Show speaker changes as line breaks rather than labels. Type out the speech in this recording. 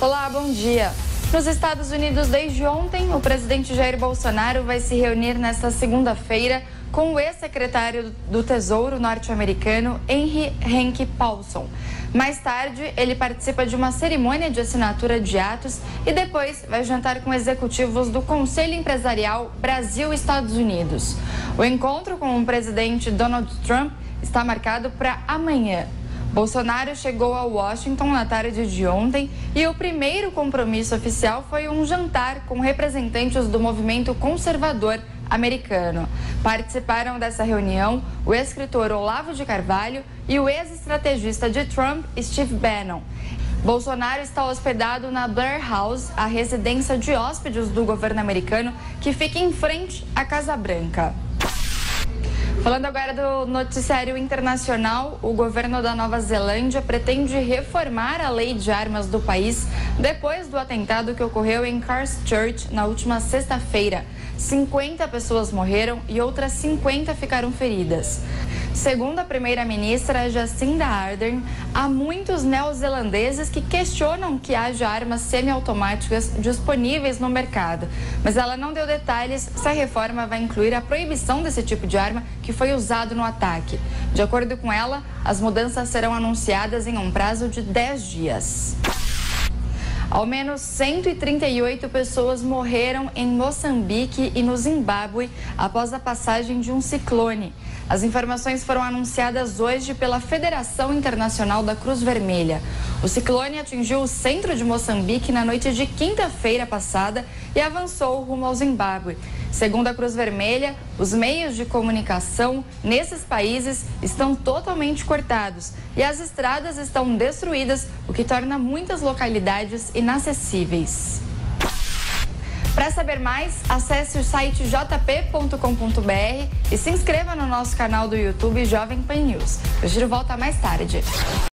Olá, bom dia. Nos Estados Unidos, desde ontem, o presidente Jair Bolsonaro vai se reunir nesta segunda-feira com o ex-secretário do Tesouro norte-americano Henry Henke Paulson. Mais tarde, ele participa de uma cerimônia de assinatura de atos e depois vai jantar com executivos do Conselho Empresarial Brasil-Estados Unidos. O encontro com o presidente Donald Trump está marcado para amanhã. Bolsonaro chegou a Washington na tarde de ontem e o primeiro compromisso oficial foi um jantar com representantes do movimento conservador americano. Participaram dessa reunião o escritor Olavo de Carvalho e o ex-estrategista de Trump, Steve Bannon. Bolsonaro está hospedado na Blair House, a residência de hóspedes do governo americano que fica em frente à Casa Branca. Falando agora do noticiário internacional, o governo da Nova Zelândia pretende reformar a lei de armas do país depois do atentado que ocorreu em Christchurch na última sexta-feira. 50 pessoas morreram e outras 50 ficaram feridas. Segundo a primeira-ministra Jacinda Ardern, há muitos neozelandeses que questionam que haja armas semiautomáticas disponíveis no mercado, mas ela não deu detalhes se a reforma vai incluir a proibição desse tipo de arma que foi usado no ataque. De acordo com ela, as mudanças serão anunciadas em um prazo de 10 dias. Ao menos 138 pessoas morreram em Moçambique e no Zimbábue após a passagem de um ciclone. As informações foram anunciadas hoje pela Federação Internacional da Cruz Vermelha. O ciclone atingiu o centro de Moçambique na noite de quinta-feira passada e avançou rumo ao Zimbábue. Segundo a Cruz Vermelha, os meios de comunicação nesses países estão totalmente cortados e as estradas estão destruídas, o que torna muitas localidades inacessíveis. Para saber mais, acesse o site jp.com.br e se inscreva no nosso canal do YouTube Jovem Pan News. O giro volta mais tarde.